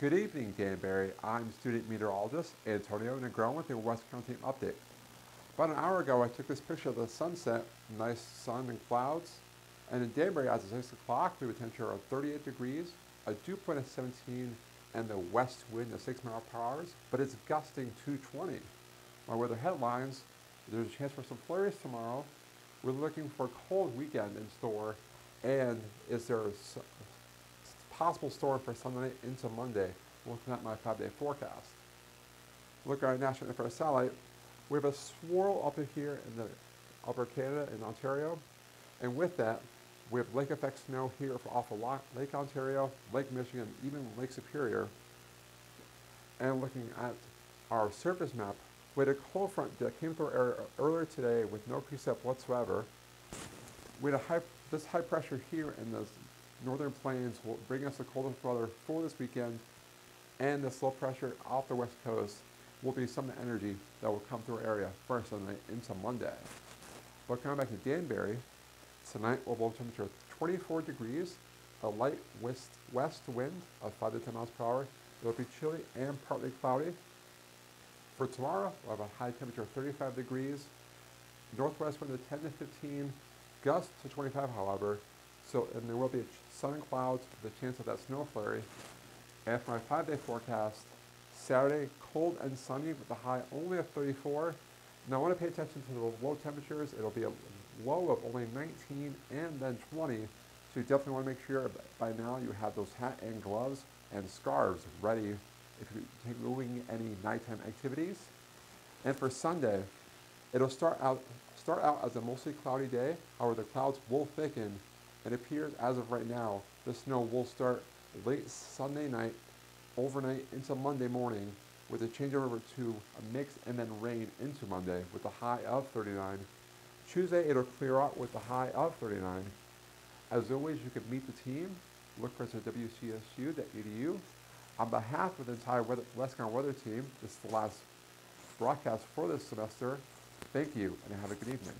Good evening, Danbury. I'm student meteorologist Antonio Negron with your West County update. About an hour ago, I took this picture of the sunset, nice sun and clouds. And in Danbury, as of 6 o'clock, we have a temperature of 38 degrees, a dew point of 17, and the west wind of 6 miles per hour, but it's gusting 220. My weather headlines, there's a chance for some flurries tomorrow. We're looking for a cold weekend in store, and is there possible storm for Sunday into Monday, looking at my five-day forecast. Look at our National Infrared Satellite, we have a swirl up here in the upper Canada in Ontario, and with that, we have lake effect snow here off of Lake Ontario, Lake Michigan, even Lake Superior. And looking at our surface map, we had a cold front that came through our area earlier today with no precip whatsoever. We had a high, this high pressure here in the northern plains will bring us the coldest weather for this weekend, and this low pressure off the west coast will be some of the energy that will come through our area first Sunday into Monday. But coming back to Danbury, tonight we'll blow a temperature 24 degrees, a light west, west wind of 5 to 10 miles per hour. It'll be chilly and partly cloudy. For tomorrow, we'll have a high temperature of 35 degrees, northwest wind of 10 to 15, gust to 25 however, so, and there will be sun and clouds, the chance of that snow flurry. And for my five-day forecast, Saturday, cold and sunny with a high only of 34. Now I want to pay attention to the low temperatures. It'll be a low of only 19 and then 20. So you definitely want to make sure by now you have those hat and gloves and scarves ready if you're doing any nighttime activities. And for Sunday, it'll start out start out as a mostly cloudy day. However, the clouds will thicken it appears as of right now, the snow will start late Sunday night, overnight into Monday morning, with a changeover to a mix and then rain into Monday with a high of 39. Tuesday, it'll clear out with a high of 39. As always, you can meet the team. Look for us at wcsu.edu. On behalf of the entire weather, WestConn weather team, this is the last broadcast for this semester. Thank you and have a good evening.